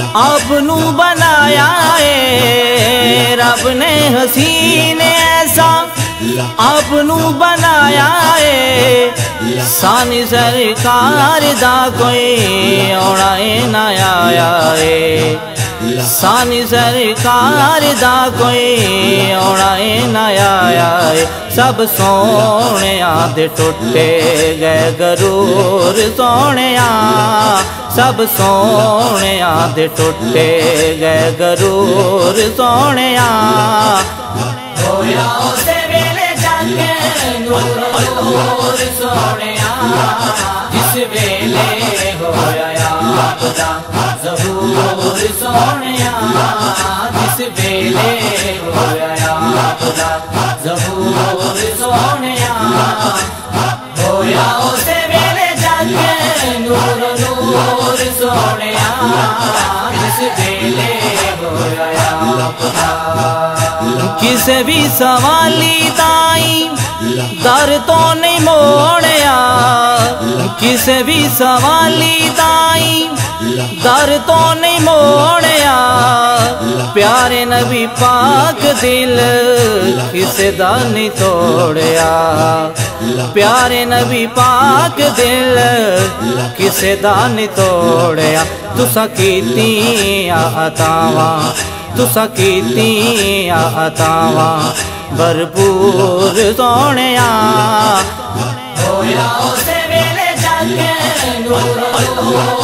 आपनू बनाया है रब ने हसीन ऐसा आपनू बनाया है सानी सरकार दा कोई औना ना आया है सानी सरकार दा कोई औना ना आया है सब सोने दे टुटे गए गरूर सोने सब सोने दे टुटे गए गरूर सोने जिस वेले सोनिया जिस वेले किसे भी सवाली ताई दर तो नहीं मोड़या किसे भी सवाली ताई दर तो नहीं मोड़या प्यारे नबी पाक दिल किसे दा नहीं तोड़या। प्यारे नबी पाक दिल किसे दा नहीं तोड़या। तुसा कीतियाँ अतावा। तुसा कीतियाँ अतावा भरपूर सोने होया उस वेले जाके नूर।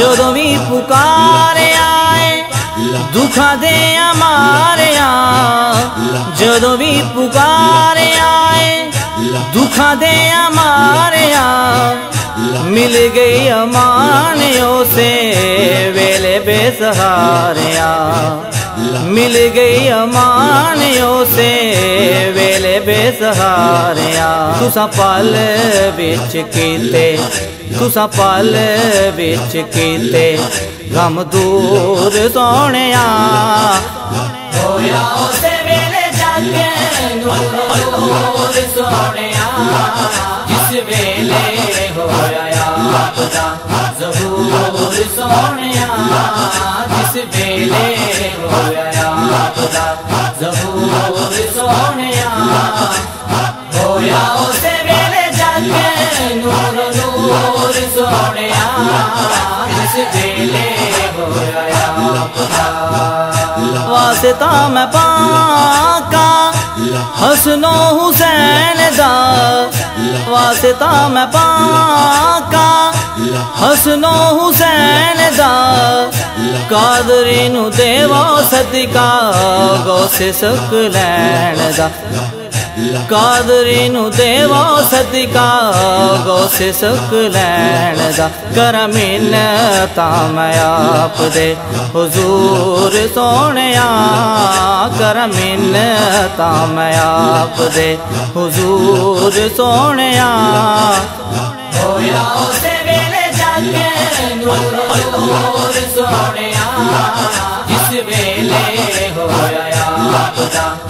ਜਦੋਂ ਵੀ ਪੁਕਾਰੇ ਆਏ, ਦੁੱਖਾਂ ਦੇ ਮਾਰਿਆ ਜਦੋਂ ਵੀ ਪੁਕਾਰੇ ਆਏ, ਦੁੱਖਾਂ ਦੇ ਮਾਰਿਆ ਮਿਲ ਗਈ ਅਮਾਨ ਉਸੇ ਵੇਲੇ ਬੇਸਹਾਰਿਆ। मिल। गई अमानियों से वेले बेसहारिया। तुसा पल बिच कीते तुसा पल बिच कीते। गम दूर सोने जिस वेले होया जबूर सोने बेले हो जबूर सोने होया उसे बेले जाके नूर नूर सोने इस बेले हो मैं पाका, हसनो हुसैन दा। वास्ता मैं पाका हसनो हुसैन दा कादरी नु देवा सदका गौसे सुख लैन दा। ਕਾਦਰੀ ਨੂੰ ਦੇਵਾ ਸਦਕਾ, ਗੋਸੇ ਸਕ ਲੈਣ ਦਾ ਕਰ ਮਿੰਨਤਾਂ ਮੈਂ ਆਪ ਦੇ ਹਜ਼ੂਰ ਸੋਹਣਿਆ। ਕਰ ਮਿੰਨਤਾਂ ਮੈਂ ਆਪ ਦੇ ਹਜ਼ੂਰ ਸੋਹਣਿਆ। ਹੋਇਆ ਉਸ ਵੇਲੇ ਜਾਗੇ ਨੂਰ ਨੂਰ ਸੋਹਣਿਆ ਜਿਸ ਵੇਲੇ ਹੋਇਆ ਖੁਦਾ ਜ਼ਹੂਰ